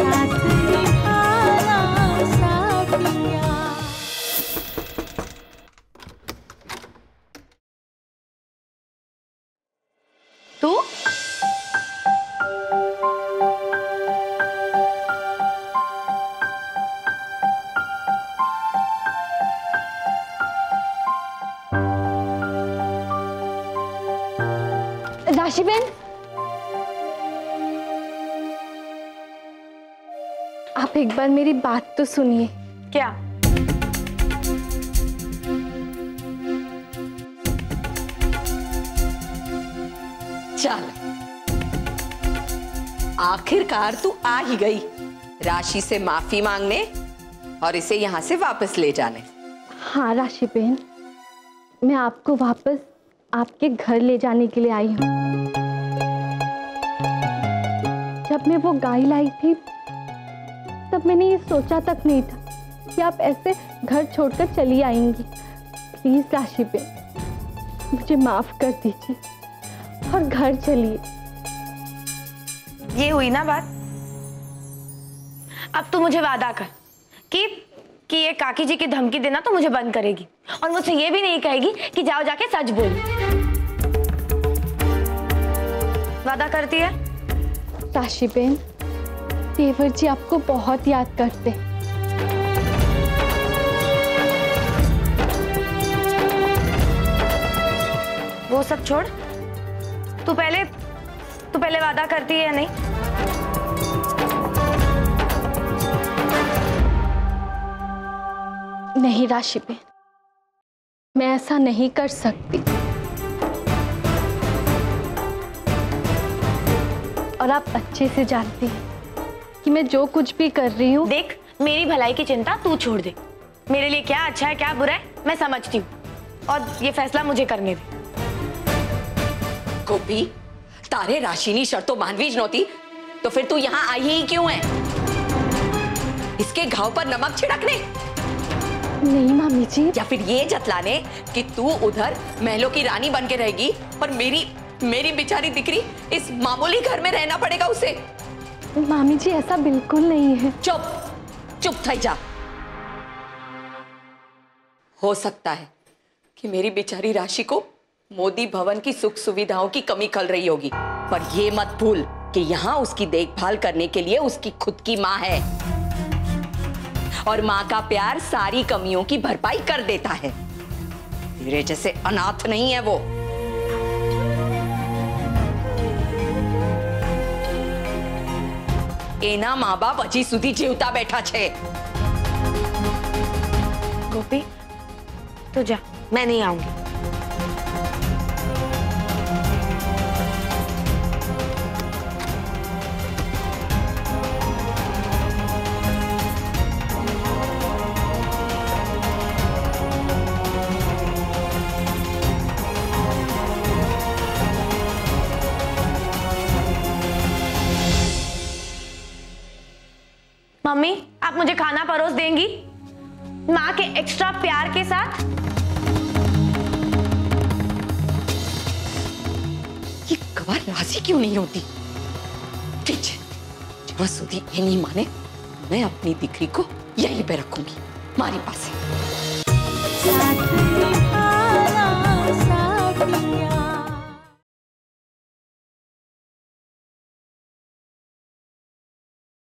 साथ निभाना साथिया आप एक बार मेरी बात तो सुनिए। क्या? चल। आखिरकार तू आ ही गई। राशि से माफ़ी मांगने और इसे यहाँ से वापस ले जाने। हाँ राशि बहन। मैं आपको वापस आपके घर ले जाने के लिए आई हूँ। जब मैं वो गाय लाई थी तब मैंने ये सोचा तक नहीं था कि आप ऐसे घर छोड़कर चली आएँगी। प्लीज़ राशिबेन मुझे माफ़ कर दीजिए और घर चलिए। ये हुई ना बात? अब तू मुझे वादा कर कि कि ये काकी जी की धमकी देना तो मुझे बंद करेगी और मुझसे ये भी नहीं कहेगी कि जाओ जाके सच बोल। वादा करती है? राशिबेन देवर जी आपको बहुत याद करते वो सब छोड़। तू पहले तू पहले वादा करती है या नहीं? नहीं राशिबेन मैं ऐसा नहीं कर सकती। और आप अच्छे से जानती हैं। कि मैं जो कुछ भी कर रही हूँ देख मेरी भलाई की चिंता तू छोड़ दे। मेरे लिए क्या अच्छा है क्या बुरा है मैं समझती हूँ। और ये फैसला मुझे करने दे। गोपी तारे राशिनी शर्तो मानवी ज नहोती तो फिर तू यहाँ आई ही क्यों है? इसके घाव पर नमक छिड़कने। नहीं मामी जी। या फिर ये जतलाने कि तू उधर महलों की रानी बन के रहेगी और मेरी मेरी बेचारी दिकरी इस मामूली घर में रहना पड़ेगा उसे। मामी जी, ऐसा बिल्कुल नहीं है। चुप चुप थई जा। हो सकता है कि मेरी बेचारी राशि को मोदी भवन की सुख सुविधाओं की कमी खल रही होगी, पर यह मत भूल कि यहाँ उसकी देखभाल करने के लिए उसकी खुद की माँ है। और माँ का प्यार सारी कमियों की भरपाई कर देता है। तेरे जैसे अनाथ नहीं है वो। એના મા બાપ હજી સુધી જીવતા બેઠા છે ગોપી તું જા મેં નહીં આઉંગી मम्मी, आप मुझे खाना परोस देंगी? माँ के एक्स्ट्रा प्यार के साथ? ये कबार राज़ी क्यों नहीं होती? सुधी ये नहीं माने मैं अपनी दिक्री को यहीं पे रखूँगी, मारी पास।